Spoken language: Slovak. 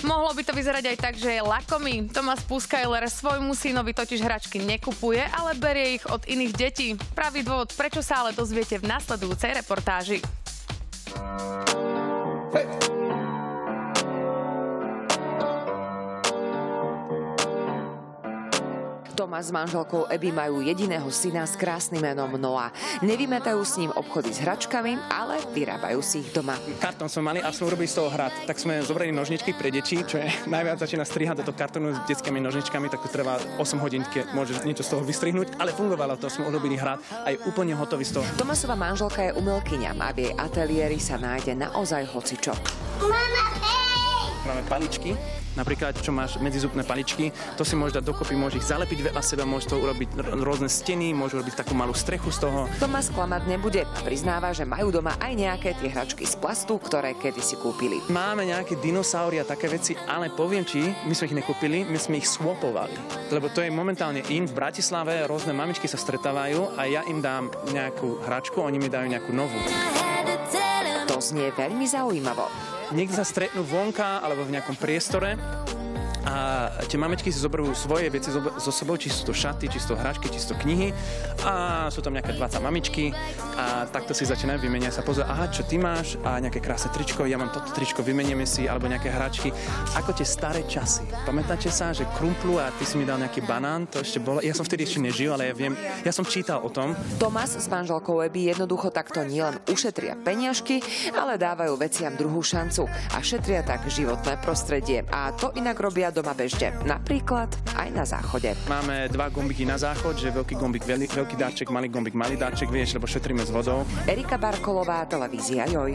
Mohlo by to vyzerať aj tak, že je lakomý. Tomas Puskajler svojmu synovi totiž hračky nekupuje, ale berie ich od iných detí. Pravý dôvod, prečo sa ale dozviete v nasledujúcej reportáži. Tomas s manželkou Eby majú jediného syna s krásnym menom Noa. Nevymetajú s ním obchody s hračkami, ale vyrábajú si ich doma. Kartón sme mali a sme urobili z toho hrad. Tak sme zobrali nožničky pre deti, čo je najviac začína strihať do toho kartónu s detskými nožničkami, tak to trvá 8 hodín, keď môže niečo z toho vystrihnúť, ale fungovalo to, sme urobili hrad a je úplne hotový z toho. Tomasova manželka je umelkyňa a v jej ateliéri sa nájde naozaj hocičo. Mama! Máme paličky, napríklad čo máš medzizubné paličky, to si môžeš dať dokopy, môžeš ich zalepiť veľa seba, môžeš to urobiť r- rôzne steny, môžeš urobiť takú malú strechu z toho. Tomas klamať nebude a priznáva, že majú doma aj nejaké tie hračky z plastu, ktoré kedysi kúpili. Máme nejaké dinosaury a také veci, ale poviem ti, my sme ich nekúpili, my sme ich swapovali. Lebo to je momentálne in v Bratislave, rôzne mamičky sa stretávajú a ja im dám nejakú hračku, oni mi dajú nejakú novú. To znie veľmi zaujímavo. Niekde sa stretnú vonka alebo v nejakom priestore a tie mamičky si zoberú svoje veci so sebou, či sú to šaty, či sú to hračky, či sú to knihy. A sú tam nejaké 20 mamičky. A takto si začínajú vymeniať sa. Pozor, aha, čo ty máš? A nejaké krásne tričko, ja mám toto tričko, vymenieme si alebo nejaké hračky, ako tie staré časy. Pamätáte sa, že krumplu a ty si mi dal nejaký banán, to ešte bolo, ja som vtedy ešte nežil, ale ja viem, ja som čítal o tom. Tomas s manželkou Eby jednoducho takto nielen ušetria peniažky, ale dávajú veciam druhú šancu a šetria tak životné prostredie. A to inak robia doma bežne. Napríklad aj na záchode. Máme dva gombiky na záchod, že veľký gombik, veľký, veľký dáček, malý gombik, malý dáček, vieš, lebo šetríme s vodou. Erika Barkolová, televízia Joj.